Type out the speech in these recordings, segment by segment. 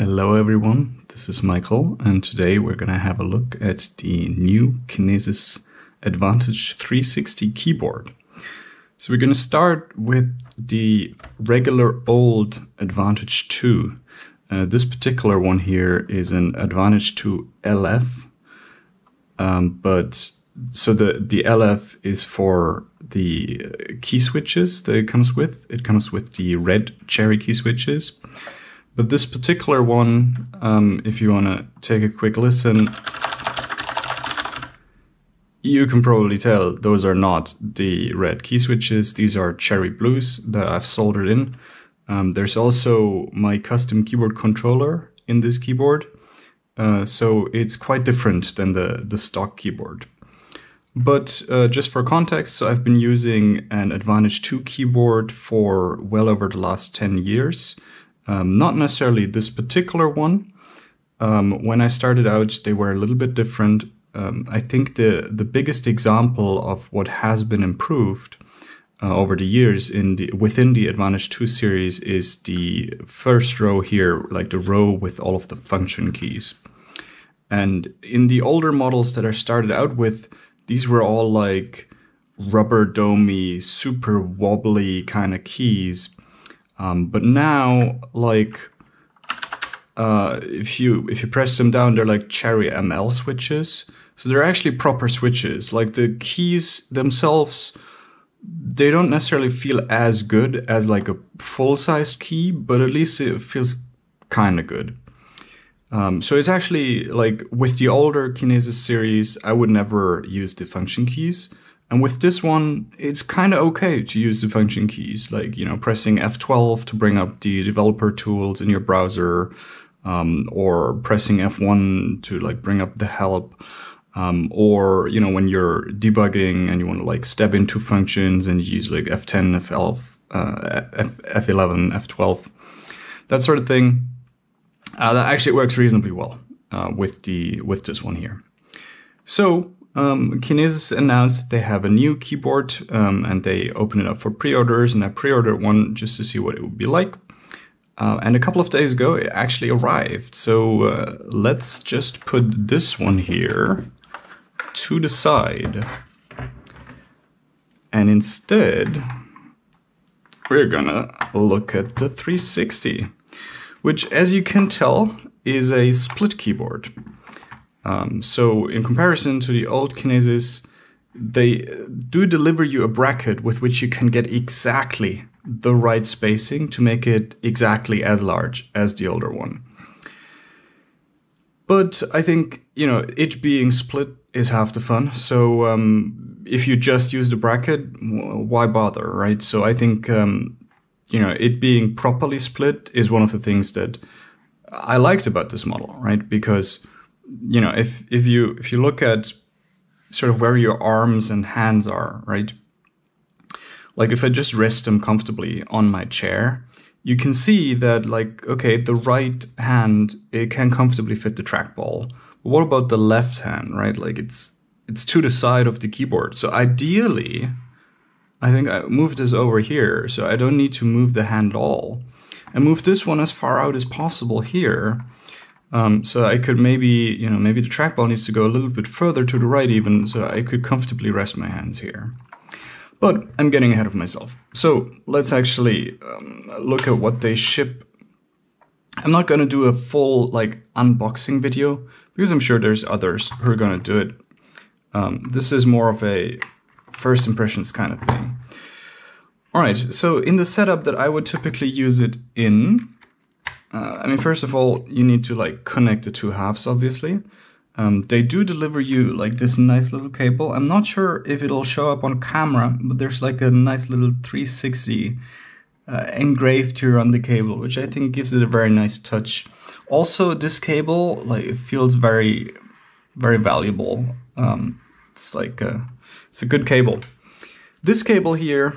Hello everyone, this is Michael and today we're going to have a look at the new Kinesis Advantage 360 keyboard. So we're going to start with the regular old Advantage 2. Uh, this particular one here is an Advantage 2 LF, um, but so the, the LF is for the key switches that it comes with. It comes with the red cherry key switches. But this particular one, um, if you want to take a quick listen, you can probably tell those are not the red key switches. These are cherry blues that I've soldered in. Um, there's also my custom keyboard controller in this keyboard. Uh, so it's quite different than the, the stock keyboard. But uh, just for context, so I've been using an Advantage 2 keyboard for well over the last 10 years. Um, not necessarily this particular one. Um, when I started out, they were a little bit different. Um, I think the, the biggest example of what has been improved uh, over the years in the within the Advantage 2 series is the first row here, like the row with all of the function keys. And in the older models that I started out with, these were all like rubber domey, super wobbly kind of keys um, but now, like, uh, if you if you press them down, they're like cherry ML switches. So they're actually proper switches. Like the keys themselves, they don't necessarily feel as good as like a full-sized key, but at least it feels kind of good. Um, so it's actually like with the older Kinesis series, I would never use the function keys. And with this one, it's kind of okay to use the function keys, like, you know, pressing F12 to bring up the developer tools in your browser, um, or pressing F1 to like bring up the help. Um, or, you know, when you're debugging and you want to like step into functions and use like F10, F11, uh, F- F11, F12, that sort of thing. Uh, that actually works reasonably well uh, with the with this one here. So um, Kinesis announced they have a new keyboard um, and they open it up for pre-orders and I pre-ordered one just to see what it would be like. Uh, and a couple of days ago, it actually arrived. So uh, let's just put this one here to the side. And instead, we're gonna look at the 360, which as you can tell is a split keyboard. Um, so in comparison to the old Kinesis, they do deliver you a bracket with which you can get exactly the right spacing to make it exactly as large as the older one. But I think, you know, it being split is half the fun. So um, if you just use the bracket, why bother, right? So I think, um, you know, it being properly split is one of the things that I liked about this model, right? Because you know, if if you if you look at sort of where your arms and hands are, right? Like if I just rest them comfortably on my chair, you can see that like okay, the right hand it can comfortably fit the trackball. But what about the left hand, right? Like it's it's to the side of the keyboard. So ideally, I think I move this over here, so I don't need to move the hand at all. And move this one as far out as possible here um, so I could maybe, you know, maybe the trackball needs to go a little bit further to the right even, so I could comfortably rest my hands here. But I'm getting ahead of myself. So let's actually um, look at what they ship. I'm not going to do a full like unboxing video because I'm sure there's others who are going to do it. Um, this is more of a first impressions kind of thing. All right, so in the setup that I would typically use it in, uh, I mean, first of all, you need to like connect the two halves, obviously. Um, they do deliver you like this nice little cable. I'm not sure if it'll show up on camera, but there's like a nice little 360 uh, engraved here on the cable, which I think gives it a very nice touch. Also, this cable like it feels very, very valuable. Um, it's like a, it's a good cable. This cable here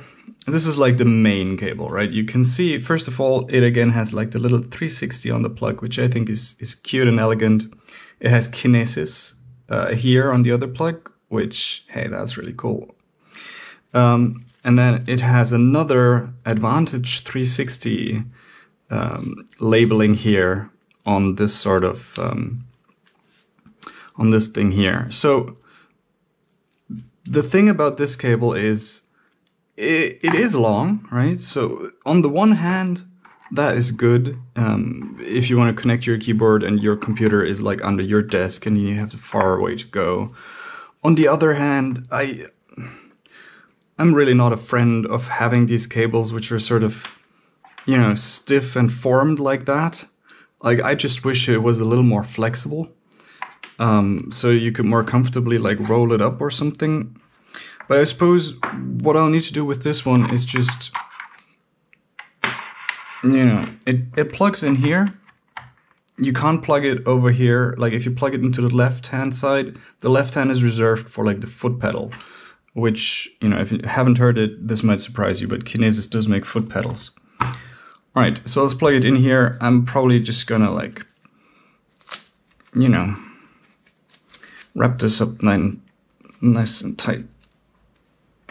this is like the main cable, right? You can see, first of all, it again has like the little 360 on the plug, which I think is, is cute and elegant. It has Kinesis uh, here on the other plug, which, hey, that's really cool. Um, and then it has another Advantage 360 um, labeling here on this sort of um, on this thing here. So the thing about this cable is it, it is long, right? So on the one hand, that is good um, if you want to connect your keyboard and your computer is like under your desk and you have a far away to go. On the other hand, I I'm really not a friend of having these cables which are sort of you know stiff and formed like that. Like I just wish it was a little more flexible. Um, so you could more comfortably like roll it up or something. But I suppose what I'll need to do with this one is just you know, it, it plugs in here. You can't plug it over here. Like if you plug it into the left hand side, the left hand is reserved for like the foot pedal, which, you know, if you haven't heard it, this might surprise you, but Kinesis does make foot pedals. All right, so let's plug it in here. I'm probably just gonna like, you know, wrap this up nice and tight.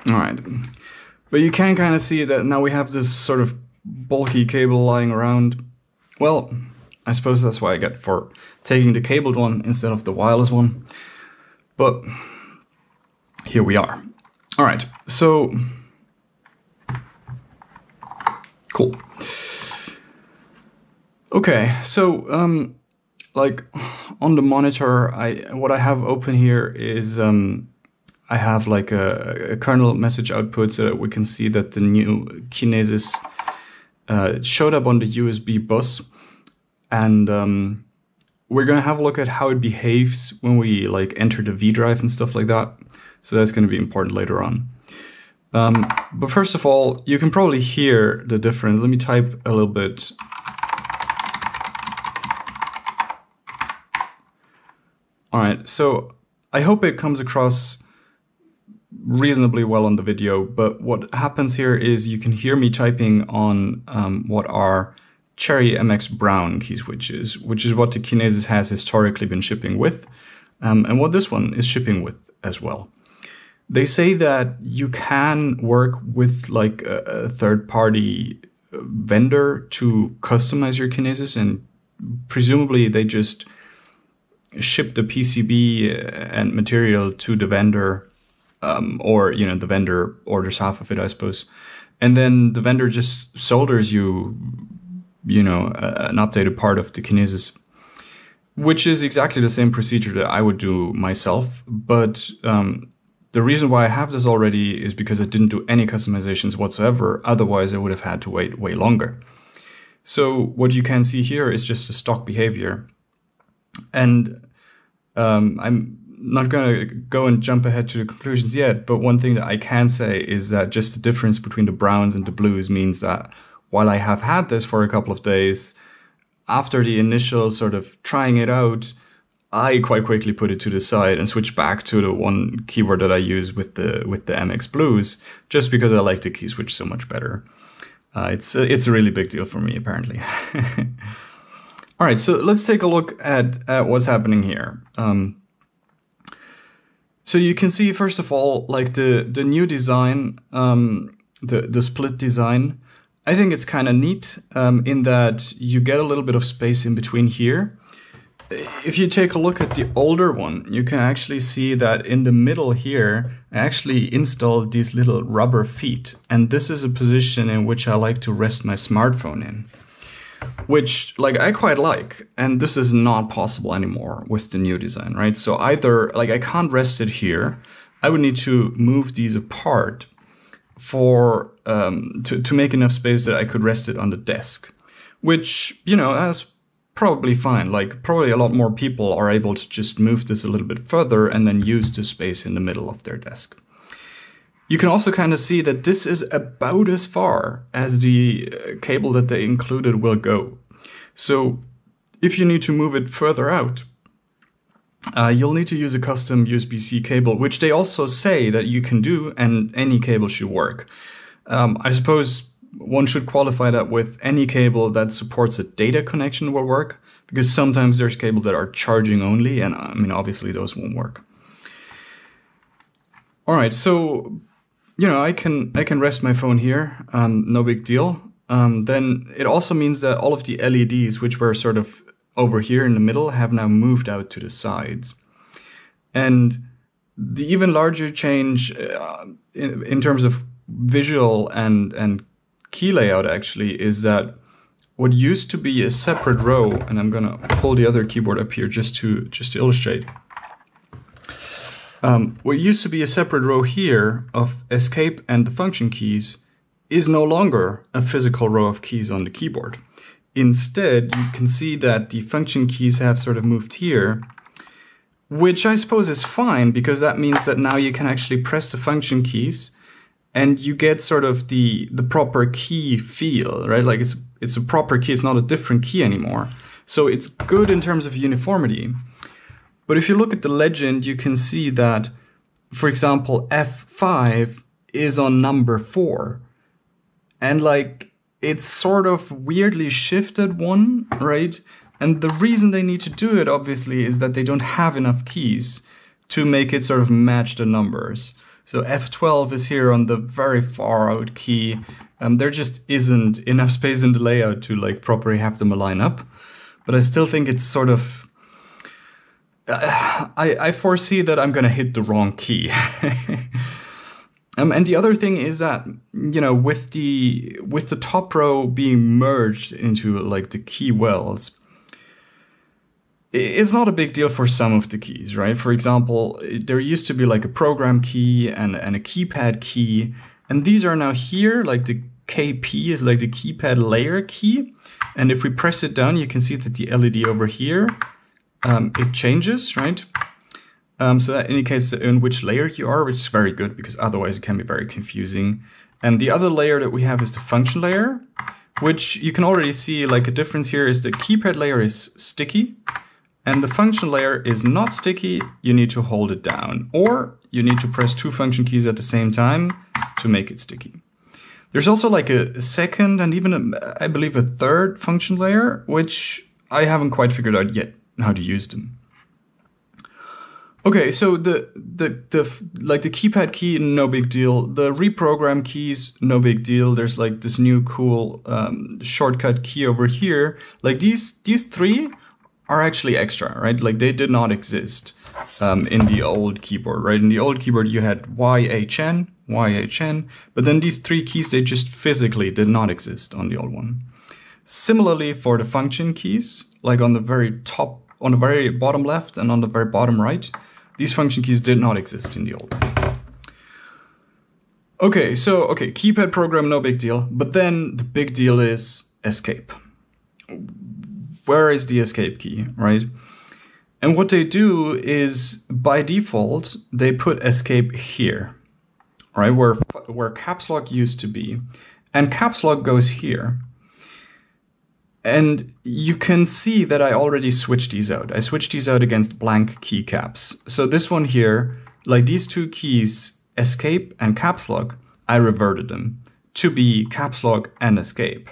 All right, but you can kind of see that now we have this sort of bulky cable lying around. Well, I suppose that's why I get for taking the cabled one instead of the wireless one. But here we are. All right, so cool. Okay, so um, like on the monitor, I what I have open here is um, I have like a, a kernel message output so that we can see that the new Kinesis uh, showed up on the USB bus, and um, we're gonna have a look at how it behaves when we like enter the V drive and stuff like that. So that's gonna be important later on. Um, but first of all, you can probably hear the difference. Let me type a little bit. All right, so I hope it comes across reasonably well on the video, but what happens here is you can hear me typing on um, what are Cherry MX Brown key switches, which is what the Kinesis has historically been shipping with, um, and what this one is shipping with as well. They say that you can work with like a, a third party vendor to customize your Kinesis, and presumably they just ship the PCB and material to the vendor um, or you know the vendor orders half of it, I suppose, and then the vendor just solders you, you know, a, an updated part of the kinesis, which is exactly the same procedure that I would do myself. But um, the reason why I have this already is because I didn't do any customizations whatsoever. Otherwise, I would have had to wait way longer. So what you can see here is just a stock behavior, and um, I'm not going to go and jump ahead to the conclusions yet, but one thing that I can say is that just the difference between the browns and the blues means that while I have had this for a couple of days, after the initial sort of trying it out, I quite quickly put it to the side and switched back to the one keyboard that I use with the with the MX Blues, just because I like the key switch so much better. Uh, it's a, it's a really big deal for me, apparently. All right, so let's take a look at, at what's happening here. Um, so you can see first of all, like the the new design, um, the the split design. I think it's kind of neat um, in that you get a little bit of space in between here. If you take a look at the older one, you can actually see that in the middle here, I actually installed these little rubber feet. And this is a position in which I like to rest my smartphone in which like I quite like. And this is not possible anymore with the new design, right? So either like I can't rest it here. I would need to move these apart for um, to to make enough space that I could rest it on the desk, which you know that's probably fine. Like probably a lot more people are able to just move this a little bit further and then use the space in the middle of their desk. You can also kind of see that this is about as far as the uh, cable that they included will go. So if you need to move it further out, uh, you'll need to use a custom USB-C cable, which they also say that you can do and any cable should work. Um, I suppose one should qualify that with any cable that supports a data connection will work, because sometimes there's cables that are charging only, and I mean, obviously those won't work. All right, so you know, I can I can rest my phone here, um, no big deal. Um, then it also means that all of the LEDs, which were sort of over here in the middle have now moved out to the sides. And the even larger change uh, in, in terms of visual and, and key layout actually is that what used to be a separate row, and I'm gonna pull the other keyboard up here just to just to illustrate. Um, what used to be a separate row here of escape and the function keys is no longer a physical row of keys on the keyboard. Instead, you can see that the function keys have sort of moved here, which I suppose is fine because that means that now you can actually press the function keys and you get sort of the the proper key feel, right? Like it's it's a proper key, it's not a different key anymore. So it's good in terms of uniformity. But if you look at the legend, you can see that, for example, F5 is on number four. And like, it's sort of weirdly shifted one, right? And the reason they need to do it, obviously, is that they don't have enough keys to make it sort of match the numbers. So F12 is here on the very far out key. Um, there just isn't enough space in the layout to like properly have them align up. But I still think it's sort of I, I foresee that I'm going to hit the wrong key. um, and the other thing is that you know with the with the top row being merged into like the key wells, it's not a big deal for some of the keys, right? For example, there used to be like a program key and, and a keypad key, and these are now here, like the KP is like the keypad layer key. And if we press it down, you can see that the LED over here um, it changes, right? Um, so that indicates in which layer you are, which is very good because otherwise it can be very confusing. And the other layer that we have is the function layer, which you can already see like a difference here is the keypad layer is sticky and the function layer is not sticky. You need to hold it down or you need to press two function keys at the same time to make it sticky. There's also like a second and even a, I believe a third function layer, which I haven't quite figured out yet how to use them. Okay, so the the the like the keypad key, no big deal. The reprogram keys, no big deal. There's like this new cool um, shortcut key over here. Like these these three are actually extra, right? Like they did not exist um, in the old keyboard, right? In the old keyboard, you had YHN, YHN, but then these three keys they just physically did not exist on the old one. Similarly for the function keys, like on the very top on the very bottom left and on the very bottom right, these function keys did not exist in the old Okay, so, okay, keypad program, no big deal. But then the big deal is escape. Where is the escape key, right? And what they do is, by default, they put escape here, right? Where, where caps lock used to be. And caps lock goes here. And you can see that I already switched these out. I switched these out against blank keycaps. So this one here, like these two keys, escape and caps lock, I reverted them to be caps lock and escape.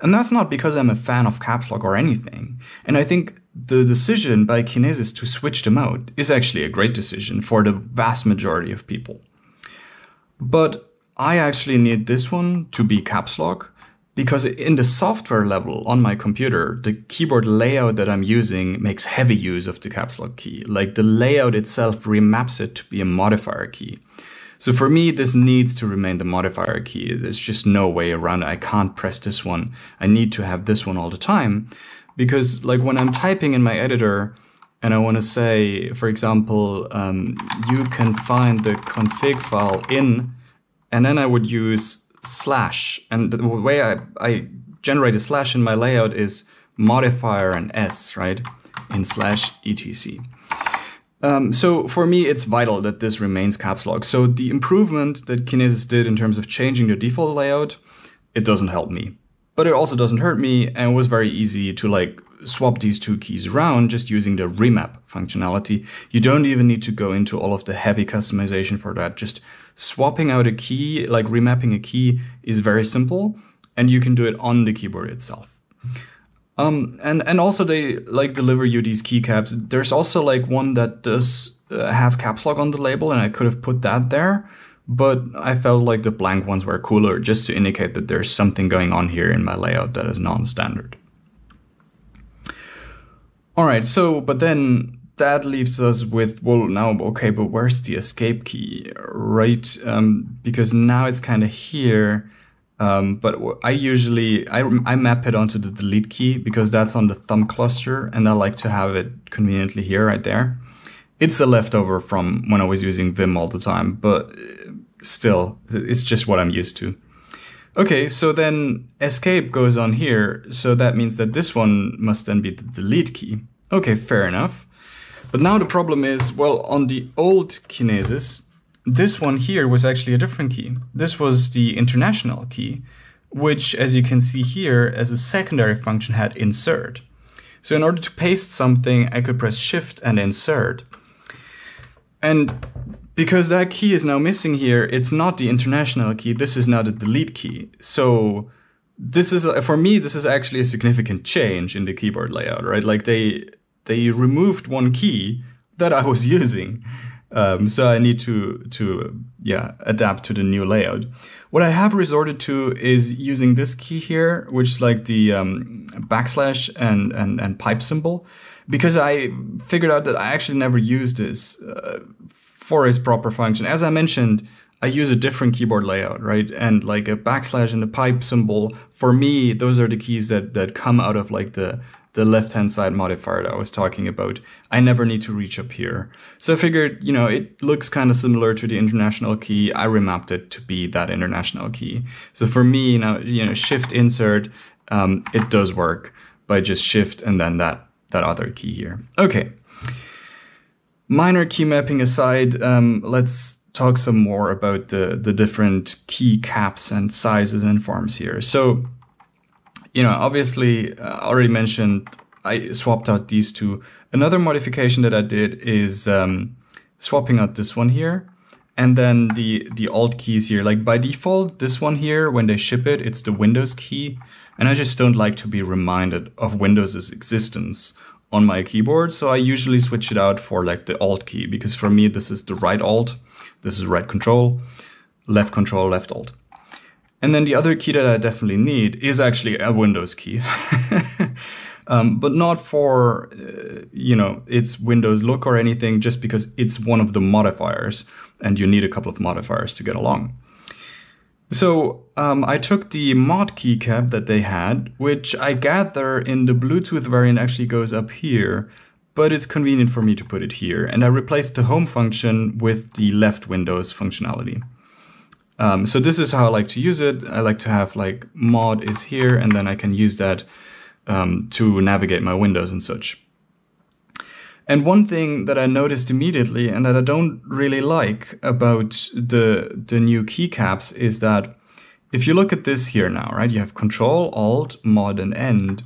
And that's not because I'm a fan of caps lock or anything. And I think the decision by Kinesis to switch them out is actually a great decision for the vast majority of people. But I actually need this one to be caps lock because in the software level on my computer, the keyboard layout that I'm using makes heavy use of the caps lock key. Like the layout itself remaps it to be a modifier key. So for me, this needs to remain the modifier key. There's just no way around it. I can't press this one. I need to have this one all the time because like when I'm typing in my editor and I want to say, for example, um, you can find the config file in, and then I would use slash. And the way I, I generate a slash in my layout is modifier and S, right? In slash etc. Um, so for me, it's vital that this remains caps lock. So the improvement that Kinesis did in terms of changing the default layout, it doesn't help me. But it also doesn't hurt me, and it was very easy to like swap these two keys around just using the remap functionality. You don't even need to go into all of the heavy customization for that. Just swapping out a key, like remapping a key, is very simple, and you can do it on the keyboard itself. Um, and and also they like deliver you these keycaps. There's also like one that does uh, have caps lock on the label, and I could have put that there, but I felt like the blank ones were cooler, just to indicate that there's something going on here in my layout that is non-standard. All right, so but then that leaves us with well now okay, but where's the escape key, right? Um, because now it's kind of here. Um, but I usually I, I map it onto the delete key because that's on the thumb cluster, and I like to have it conveniently here, right there. It's a leftover from when I was using Vim all the time, but still, it's just what I'm used to. Okay, so then escape goes on here, so that means that this one must then be the delete key. Okay, fair enough. But now the problem is, well, on the old Kinesis, this one here was actually a different key. This was the international key, which, as you can see here, as a secondary function had insert. So in order to paste something, I could press shift and insert. And because that key is now missing here, it's not the international key. This is now the delete key. So this is for me, this is actually a significant change in the keyboard layout, right? Like they they removed one key that I was using. Um, so I need to to yeah adapt to the new layout. What I have resorted to is using this key here, which is like the um, backslash and, and and pipe symbol, because I figured out that I actually never used this uh, for its proper function. As I mentioned, I use a different keyboard layout, right? And like a backslash and a pipe symbol, for me, those are the keys that, that come out of like the, the left-hand side modifier that I was talking about. I never need to reach up here. So I figured, you know, it looks kind of similar to the international key. I remapped it to be that international key. So for me, now, you know, shift insert, um, it does work by just shift and then that, that other key here. Okay. Minor key mapping aside, um, let's talk some more about the, the different key caps and sizes and forms here. So, you know, obviously, uh, I already mentioned I swapped out these two. Another modification that I did is um, swapping out this one here and then the the alt keys here like by default this one here when they ship it it's the windows key and i just don't like to be reminded of windows's existence on my keyboard. So I usually switch it out for like the alt key because for me, this is the right alt, this is right control, left control, left alt. And then the other key that I definitely need is actually a Windows key. um, but not for, uh, you know, its Windows look or anything, just because it's one of the modifiers and you need a couple of modifiers to get along. So um, I took the mod keycap that they had, which I gather in the Bluetooth variant actually goes up here, but it's convenient for me to put it here. And I replaced the home function with the left Windows functionality. Um, so this is how I like to use it. I like to have like mod is here, and then I can use that um, to navigate my windows and such. And one thing that I noticed immediately and that I don't really like about the the new keycaps is that if you look at this here now, right, you have control, alt, mod, and end.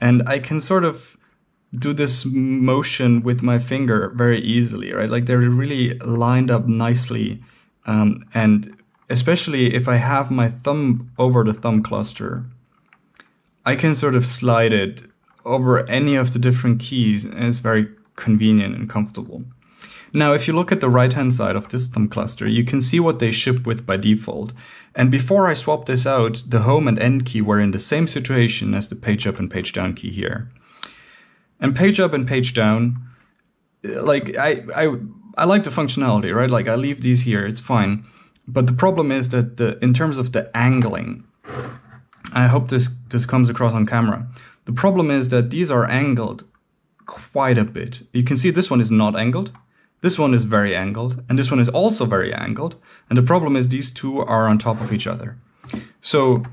And I can sort of do this motion with my finger very easily, right? Like they're really lined up nicely. Um, and especially if I have my thumb over the thumb cluster, I can sort of slide it over any of the different keys and it's very convenient and comfortable. Now, if you look at the right-hand side of this thumb cluster, you can see what they ship with by default. And before I swapped this out, the home and end key were in the same situation as the page up and page down key here. And page up and page down, like I, I, I like the functionality, right? Like I leave these here, it's fine. But the problem is that the, in terms of the angling, I hope this, this comes across on camera. The problem is that these are angled quite a bit. You can see this one is not angled. This one is very angled, and this one is also very angled. And the problem is these two are on top of each other. So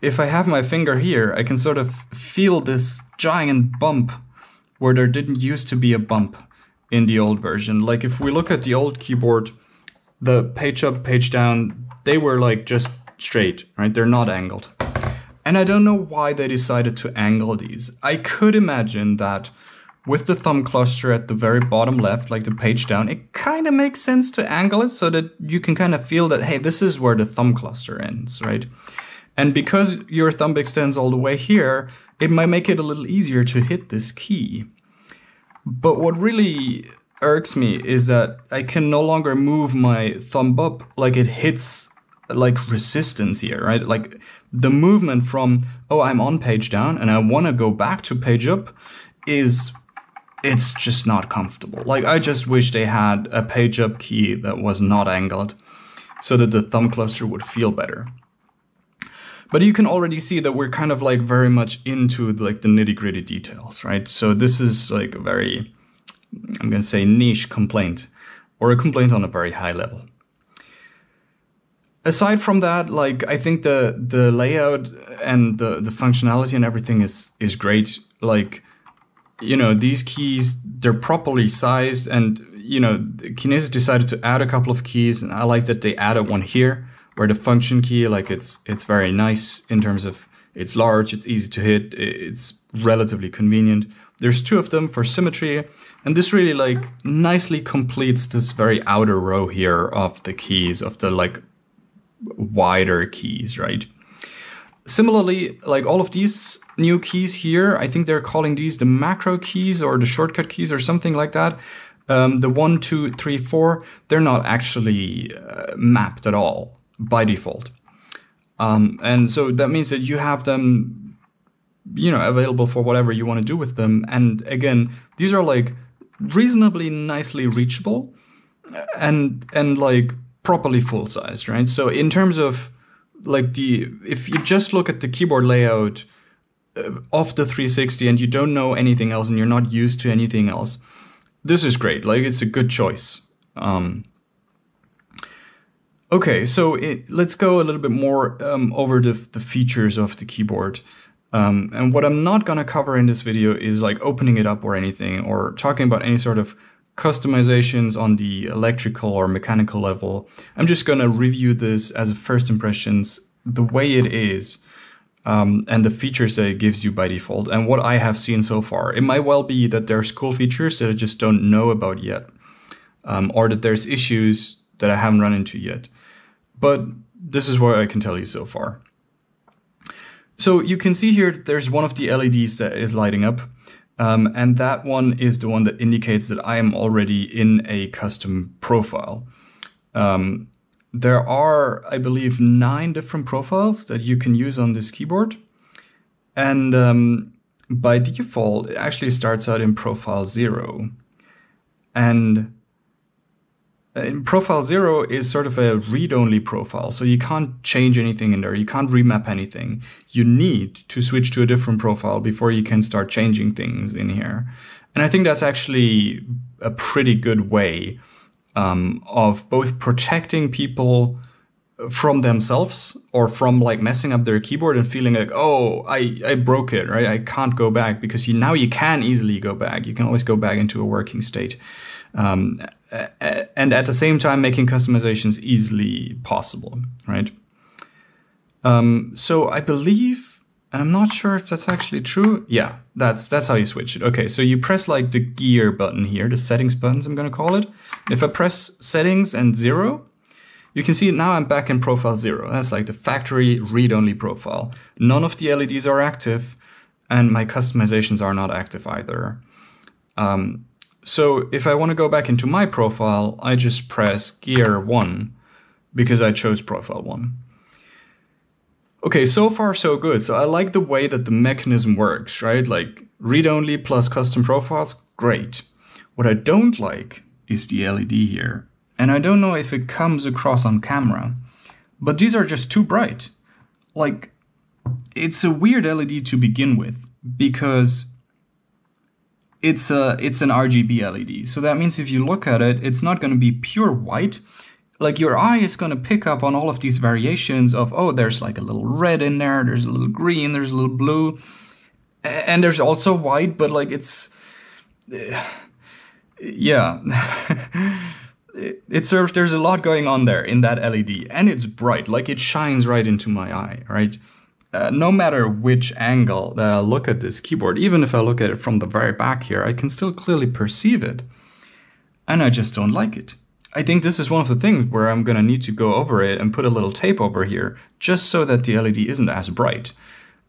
if I have my finger here, I can sort of feel this giant bump where there didn't used to be a bump in the old version. Like if we look at the old keyboard, the page up, page down, they were like just straight, right? They're not angled. And I don't know why they decided to angle these. I could imagine that with the thumb cluster at the very bottom left, like the page down, it kind of makes sense to angle it so that you can kind of feel that, hey, this is where the thumb cluster ends, right? And because your thumb extends all the way here, it might make it a little easier to hit this key. But what really irks me is that I can no longer move my thumb up like it hits like resistance here, right? Like the movement from, oh, I'm on page down and I want to go back to page up is it's just not comfortable. Like I just wish they had a page up key that was not angled so that the thumb cluster would feel better. But you can already see that we're kind of like very much into like the nitty gritty details, right? So this is like a very, I'm going to say niche complaint or a complaint on a very high level. Aside from that, like I think the the layout and the the functionality and everything is is great. Like you know these keys they're properly sized and you know Kinesis decided to add a couple of keys and I like that they added one here where the function key like it's it's very nice in terms of it's large it's easy to hit it's relatively convenient. There's two of them for symmetry and this really like nicely completes this very outer row here of the keys of the like wider keys right? Similarly, like all of these new keys here, I think they're calling these the macro keys or the shortcut keys or something like that. Um, the one, two, three, four, they're not actually uh, mapped at all by default. Um, and so that means that you have them, you know, available for whatever you want to do with them. And again, these are like reasonably nicely reachable and, and like properly full size, right? So in terms of like the if you just look at the keyboard layout of the 360 and you don't know anything else and you're not used to anything else, this is great. Like it's a good choice. Um, okay, so it, let's go a little bit more um, over the, the features of the keyboard. Um, and what I'm not to cover in this video is like opening it up or anything or talking about any sort of customizations on the electrical or mechanical level. I'm just to review this as a first impressions, the way it is, um, and the features that it gives you by default, and what I have seen so far. It might well be that there's cool features that I just don't know about yet, um, or that there's issues that I haven't run into yet. But this is what I can tell you so far. So you can see here there's one of the LEDs that is lighting up. Um, and that one is the one that indicates that I am already in a custom profile. Um, there are, I believe, nine different profiles that you can use on this keyboard. And um, by default, it actually starts out in profile zero. And in profile zero is sort of a read-only profile, so you can't change anything in there. You can't remap anything. You need to switch to a different profile before you can start changing things in here. And I think that's actually a pretty good way um, of both protecting people from themselves or from like messing up their keyboard and feeling like, oh, I, I broke it, right? I can't go back because you, now you can easily go back. You can always go back into a working state. Um, and at the same time making customizations easily possible, right? Um, so I believe, and I'm not sure if that's actually true. Yeah, that's that's how you switch it. Okay, so you press like the gear button here, the settings buttons, I'm gonna call it. If I press settings and zero, you can see now I'm back in profile zero. That's like the factory read-only profile. None of the LEDs are active, and my customizations are not active either. Um, so if I want to go back into my profile, I just press gear 1 because I chose profile 1. Okay, so far so good. So I like the way that the mechanism works, right? Like read-only plus custom profiles, great. What I don't like is the LED here. And I don't know if it comes across on camera, but these are just too bright. Like, it's a weird LED to begin with because it's a it's an RGB LED. So that means if you look at it, it's not going to be pure white. Like your eye is going to pick up on all of these variations of oh, there's like a little red in there, there's a little green, there's a little blue, and there's also white, but like it's yeah. it serves there's a lot going on there in that LED and it's bright like it shines right into my eye right uh, no matter which angle that I look at this keyboard, even if I look at it from the very back here, I can still clearly perceive it. And I just don't like it. I think this is one of the things where I'm going to need to go over it and put a little tape over here, just so that the LED isn't as bright.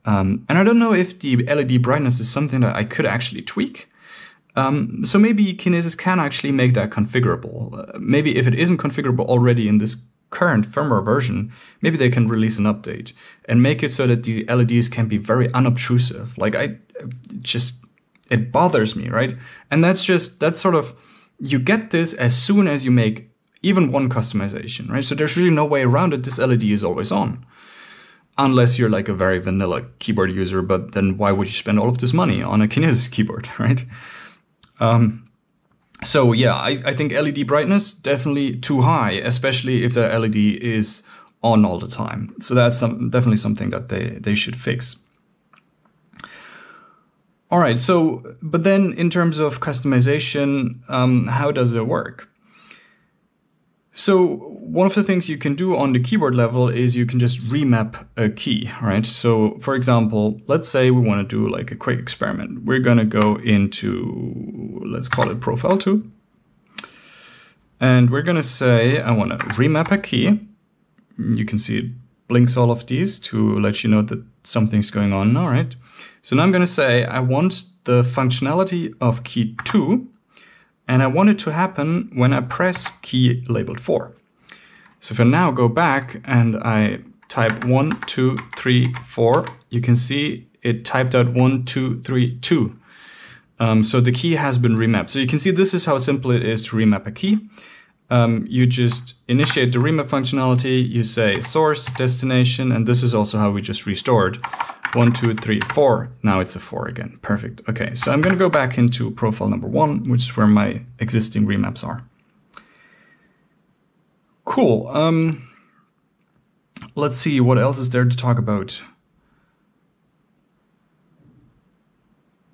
Um, and I don't know if the LED brightness is something that I could actually tweak. Um, so maybe Kinesis can actually make that configurable. Uh, maybe if it isn't configurable already in this current firmware version, maybe they can release an update and make it so that the LEDs can be very unobtrusive. Like I just, It bothers me, right? And that's just, that's sort of, you get this as soon as you make even one customization, right? So there's really no way around it. This LED is always on. Unless you're like a very vanilla keyboard user, but then why would you spend all of this money on a Kinesis keyboard, right? Um, so yeah, I, I think LED brightness definitely too high, especially if the LED is on all the time. So that's some, definitely something that they, they should fix. All right, so, but then in terms of customization, um, how does it work? So one of the things you can do on the keyboard level is you can just remap a key, right? So for example, let's say we want to do like a quick experiment. We're going to go into, let's call it profile 2. And we're going to say, I want to remap a key. You can see it blinks all of these to let you know that something's going on. All right. So now I'm going to say, I want the functionality of key 2 and I want it to happen when I press key labeled 4. So if I now go back and I type 1, 2, 3, 4, you can see it typed out 1, 2, 3, 2. Um, so the key has been remapped. So you can see this is how simple it is to remap a key. Um, you just initiate the remap functionality, you say source, destination, and this is also how we just restored. One, two, three, four. Now it's a four again. Perfect. Okay, so I'm going to go back into profile number one, which is where my existing remaps are. Cool. Um, let's see what else is there to talk about.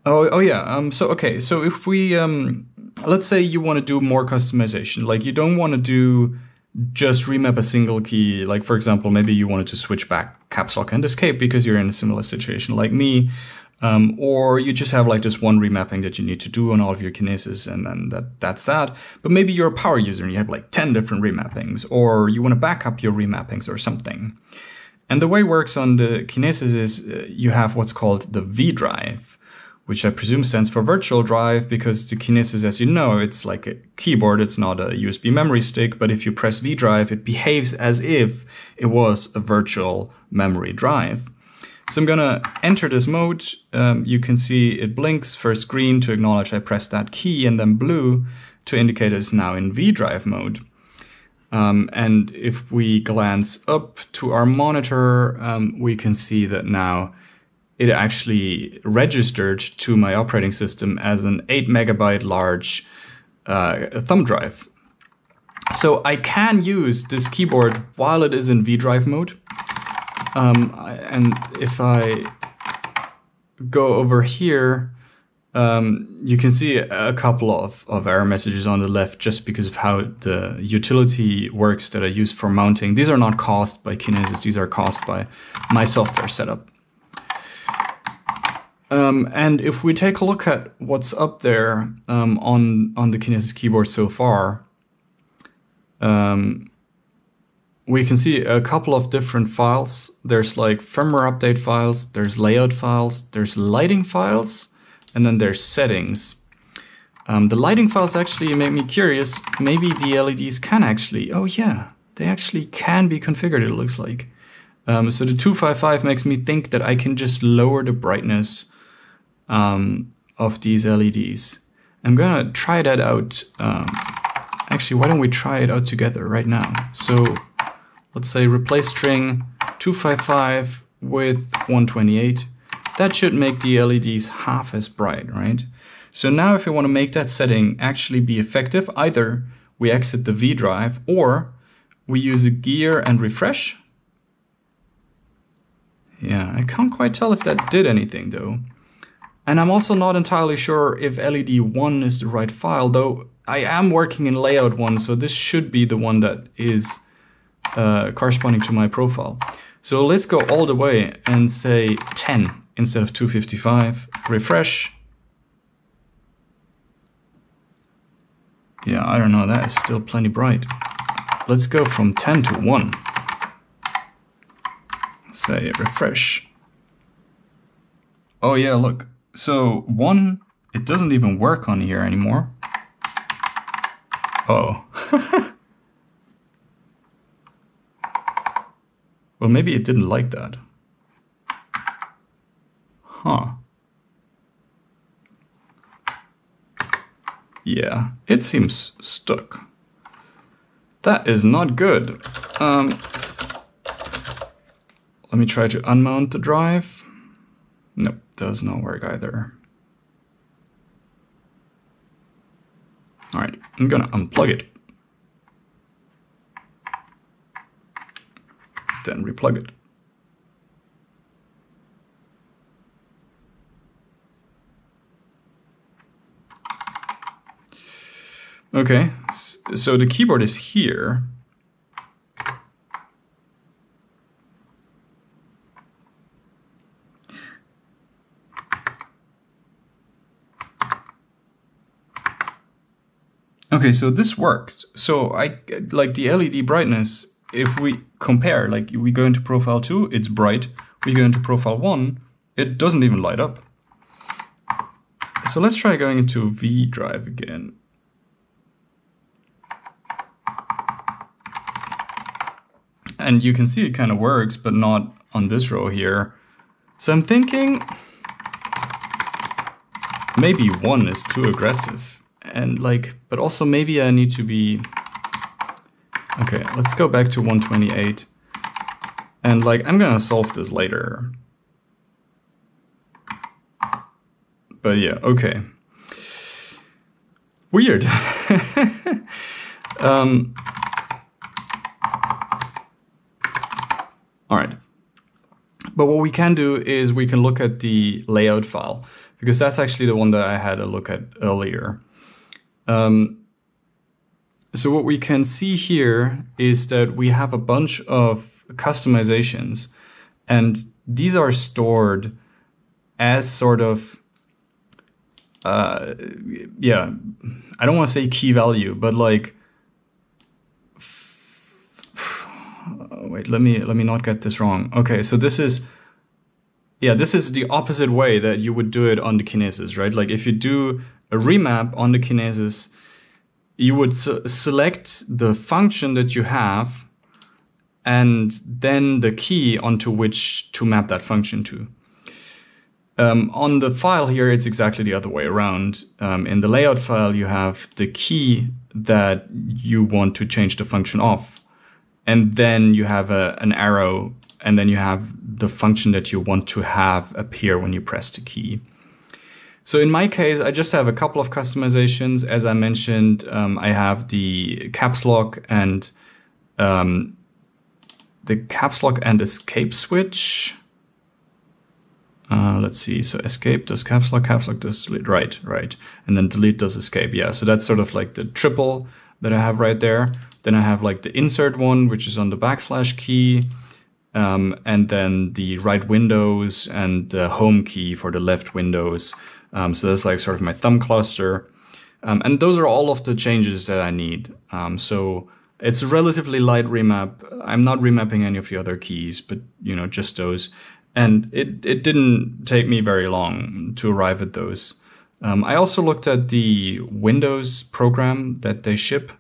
Oh, oh yeah. Um, so okay. So if we um, let's say you want to do more customization, like you don't want to do just remap a single key. Like for example, maybe you wanted to switch back caps lock and escape because you're in a similar situation like me. Um, or you just have like this one remapping that you need to do on all of your kinesis and then that that's that. But maybe you're a power user and you have like 10 different remappings or you want to back up your remappings or something. And the way it works on the kinesis is uh, you have what's called the V drive which I presume stands for virtual drive because the Kinesis, as you know, it's like a keyboard. It's not a USB memory stick, but if you press V drive, it behaves as if it was a virtual memory drive. So I'm gonna enter this mode. Um, you can see it blinks first green to acknowledge I pressed that key and then blue to indicate it's now in V drive mode. Um, and if we glance up to our monitor, um, we can see that now it actually registered to my operating system as an 8 megabyte large uh, thumb drive. So I can use this keyboard while it is in V drive mode. Um, and if I go over here, um, you can see a couple of, of error messages on the left just because of how the utility works that I use for mounting. These are not caused by Kinesis, these are caused by my software setup. Um, and if we take a look at what's up there um, on on the Kinesis keyboard so far, um, we can see a couple of different files. There's like firmware update files, there's layout files, there's lighting files, and then there's settings. Um, the lighting files actually make me curious. Maybe the LEDs can actually, oh yeah, they actually can be configured, it looks like. Um, so the 255 makes me think that I can just lower the brightness um, of these LEDs. I'm gonna try that out. Um, actually, why don't we try it out together right now? So let's say replace string 255 with 128. That should make the LEDs half as bright, right? So now if we want to make that setting actually be effective, either we exit the V drive or we use a gear and refresh. Yeah, I can't quite tell if that did anything though. And I'm also not entirely sure if LED1 is the right file, though I am working in layout 1, so this should be the one that is uh, corresponding to my profile. So let's go all the way and say 10 instead of 255. Refresh. Yeah, I don't know, that is still plenty bright. Let's go from 10 to 1. Say refresh. Oh yeah, look, so one, it doesn't even work on here anymore. Oh. well, maybe it didn't like that. Huh. Yeah, it seems stuck. That is not good. Um, let me try to unmount the drive. Nope, does not work either. All right, I'm gonna unplug it. Then replug it. Okay, so the keyboard is here. Okay, so this worked. So I like the LED brightness. If we compare, like we go into profile two, it's bright. We go into profile one, it doesn't even light up. So let's try going into V drive again. And you can see it kind of works, but not on this row here. So I'm thinking maybe one is too aggressive and like, but also maybe I need to be, okay, let's go back to 128. And like, I'm gonna solve this later. But yeah, okay. Weird. um, all right. But what we can do is we can look at the layout file because that's actually the one that I had a look at earlier. Um, so what we can see here is that we have a bunch of customizations and these are stored as sort of uh, yeah i don't want to say key value but like wait let me let me not get this wrong. Okay so this is yeah this is the opposite way that you would do it on the kinesis right? Like if you do a remap on the kinesis, you would select the function that you have and then the key onto which to map that function to. Um, on the file here, it's exactly the other way around. Um, in the layout file, you have the key that you want to change the function of. And then you have a, an arrow, and then you have the function that you want to have appear when you press the key. So in my case, I just have a couple of customizations. As I mentioned, um, I have the caps lock and um, the caps lock and escape switch. Uh, let's see. So escape does caps lock, caps lock does delete. Right, right. And then delete does escape. Yeah. So that's sort of like the triple that I have right there. Then I have like the insert one, which is on the backslash key. Um, and then the right windows and the home key for the left windows. Um, so that's like sort of my thumb cluster. Um, and those are all of the changes that I need. Um, so it's a relatively light remap. I'm not remapping any of the other keys, but you know, just those. And it, it didn't take me very long to arrive at those. Um, I also looked at the Windows program that they ship.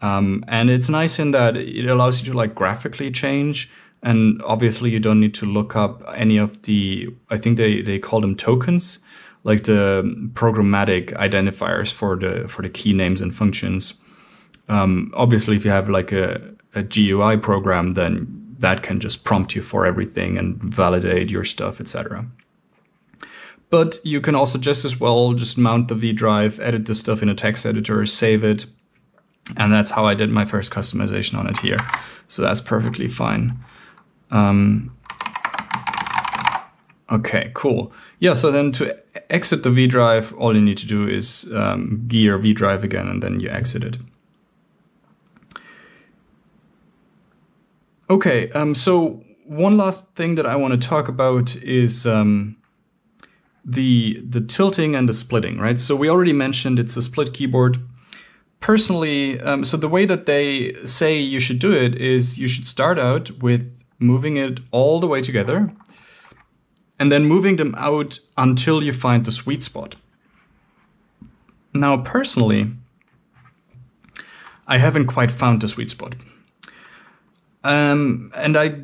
Um, and it's nice in that it allows you to like graphically change. And obviously you don't need to look up any of the, I think they, they call them tokens like the programmatic identifiers for the for the key names and functions. Um, obviously, if you have like a, a GUI program, then that can just prompt you for everything and validate your stuff, etc. But you can also just as well just mount the V drive, edit the stuff in a text editor, save it, and that's how I did my first customization on it here. So that's perfectly fine. Um, Okay, cool. Yeah, so then to exit the V drive, all you need to do is um, gear V drive again and then you exit it. Okay, um, so one last thing that I want to talk about is um, the the tilting and the splitting, right? So we already mentioned it's a split keyboard. Personally, um, so the way that they say you should do it is you should start out with moving it all the way together and then moving them out until you find the sweet spot. Now, personally, I haven't quite found the sweet spot. Um, and I,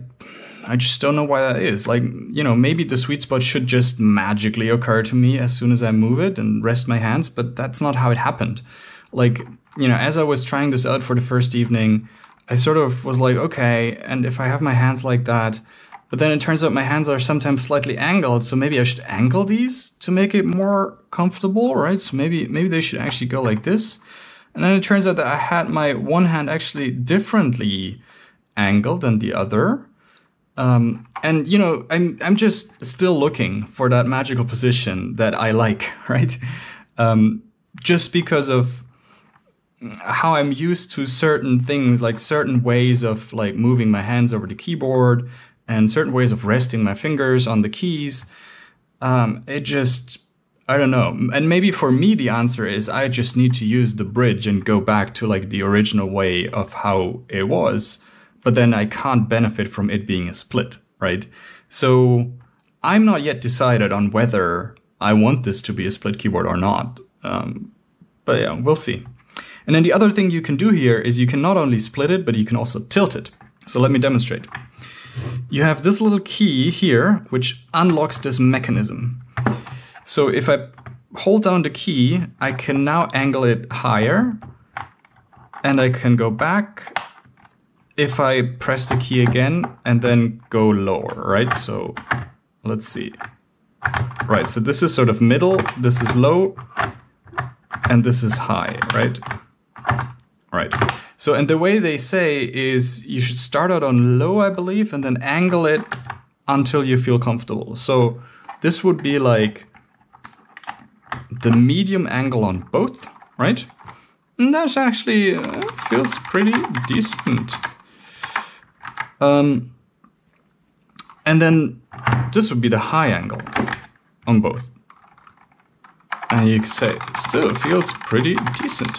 I just don't know why that is. Like, you know, maybe the sweet spot should just magically occur to me as soon as I move it and rest my hands, but that's not how it happened. Like, you know, as I was trying this out for the first evening, I sort of was like, okay, and if I have my hands like that, but then it turns out my hands are sometimes slightly angled, so maybe I should angle these to make it more comfortable, right? So maybe maybe they should actually go like this. And then it turns out that I had my one hand actually differently angled than the other. Um, and you know, I'm I'm just still looking for that magical position that I like, right? Um, just because of how I'm used to certain things, like certain ways of like moving my hands over the keyboard and certain ways of resting my fingers on the keys. Um, it just, I don't know. And maybe for me, the answer is I just need to use the bridge and go back to like the original way of how it was. But then I can't benefit from it being a split, right? So I'm not yet decided on whether I want this to be a split keyboard or not. Um, but yeah, we'll see. And then the other thing you can do here is you can not only split it, but you can also tilt it. So let me demonstrate. You have this little key here, which unlocks this mechanism. So if I hold down the key, I can now angle it higher and I can go back if I press the key again and then go lower, right? So let's see. Right, so this is sort of middle, this is low, and this is high, right? Right. So, and the way they say is you should start out on low, I believe, and then angle it until you feel comfortable. So this would be like the medium angle on both, right? And that actually uh, feels pretty decent. Um, and then this would be the high angle on both. And you can say, still feels pretty decent.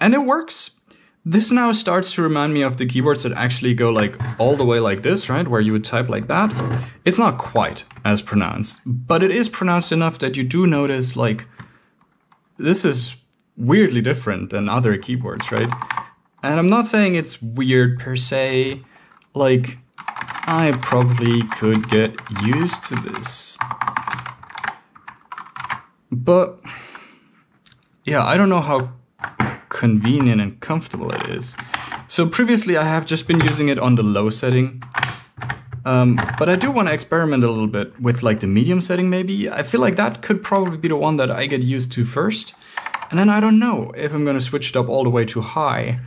And it works. This now starts to remind me of the keyboards that actually go like all the way like this, right? Where you would type like that. It's not quite as pronounced, but it is pronounced enough that you do notice like this is weirdly different than other keyboards, right? And I'm not saying it's weird per se. Like, I probably could get used to this. But, yeah, I don't know how convenient and comfortable it is. So previously I have just been using it on the low setting. Um, but I do want to experiment a little bit with like the medium setting maybe. I feel like that could probably be the one that I get used to first. And then I don't know if I'm going to switch it up all the way to high.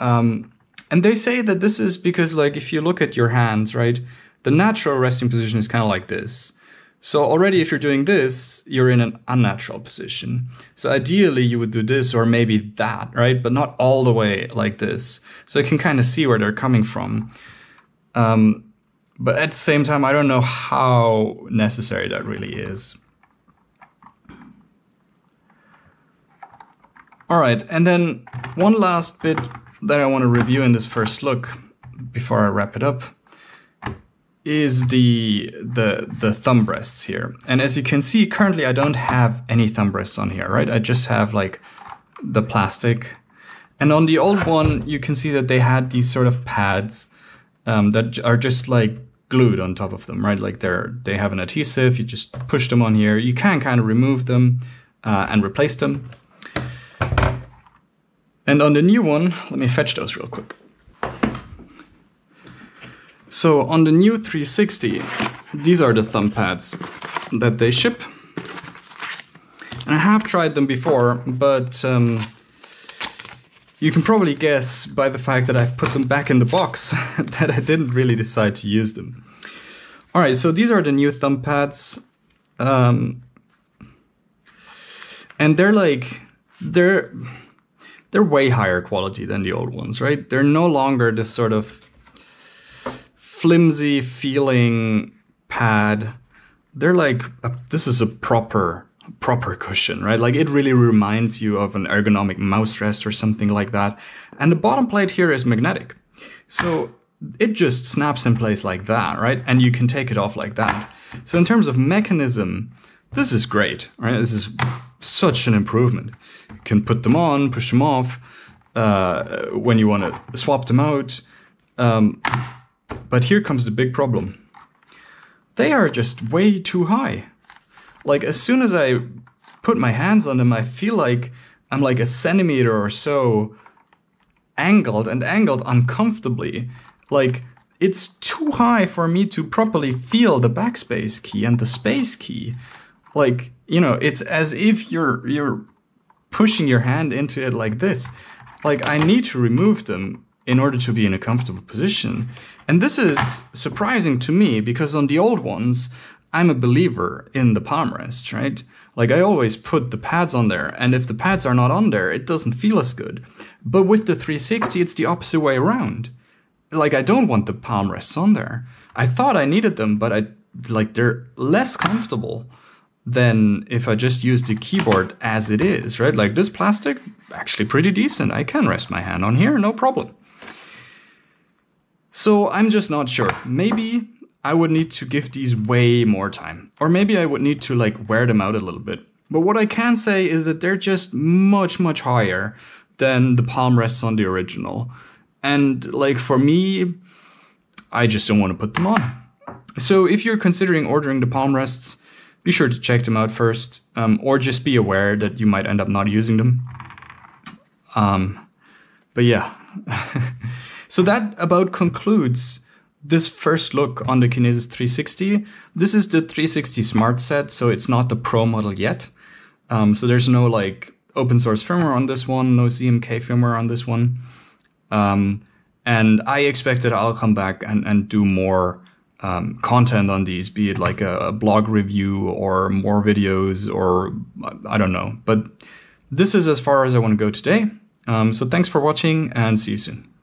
Um, and they say that this is because like if you look at your hands, right, the natural resting position is kind of like this. So already if you're doing this, you're in an unnatural position. So ideally you would do this or maybe that, right? But not all the way like this. So you can kind of see where they're coming from. Um, but at the same time, I don't know how necessary that really is. All right, and then one last bit that I want to review in this first look before I wrap it up is the the the thumb rests here. And as you can see, currently I don't have any thumb rests on here, right? I just have like the plastic. And on the old one, you can see that they had these sort of pads um, that are just like glued on top of them, right? Like they're they have an adhesive. You just push them on here. You can kind of remove them uh, and replace them. And on the new one, let me fetch those real quick. So on the new 360, these are the thumb pads that they ship. And I have tried them before, but um, you can probably guess by the fact that I've put them back in the box that I didn't really decide to use them. All right, so these are the new thumb pads. Um, and they're like, they're, they're way higher quality than the old ones, right? They're no longer this sort of flimsy feeling pad. They're like this is a proper proper cushion, right? Like it really reminds you of an ergonomic mouse rest or something like that. And the bottom plate here is magnetic. So it just snaps in place like that, right? And you can take it off like that. So in terms of mechanism, this is great, right? This is such an improvement. You can put them on, push them off uh, when you want to swap them out. Um, But here comes the big problem. They are just way too high. Like as soon as I put my hands on them, I feel like I'm like a centimeter or so angled and angled uncomfortably. Like it's too high for me to properly feel the backspace key and the space key. Like, you know, it's as if you're you're pushing your hand into it like this. Like I need to remove them in order to be in a comfortable position. And this is surprising to me because on the old ones, I'm a believer in the palm rest, right? Like I always put the pads on there, and if the pads are not on there, it doesn't feel as good. But with the 360, it's the opposite way around. Like I don't want the palm rests on there. I thought I needed them, but I like they're less comfortable than if I just use the keyboard as it is, right? Like this plastic, actually pretty decent. I can rest my hand on here, no problem. So I'm just not sure. Maybe I would need to give these way more time. Or maybe I would need to like wear them out a little bit. But what I can say is that they're just much, much higher than the palm rests on the original. And like for me, I just don't want to put them on. So if you're considering ordering the palm rests, be sure to check them out first, um, or just be aware that you might end up not using them. Um, but yeah. So that about concludes this first look on the Kinesis 360. This is the 360 Smart set, so it's not the Pro model yet. Um, so there's no like open source firmware on this one, no ZMK firmware on this one. Um, and I expect that I'll come back and, and do more um, content on these, be it like a, a blog review or more videos or I don't know. But this is as far as I want to go today. Um, so thanks for watching and see you soon.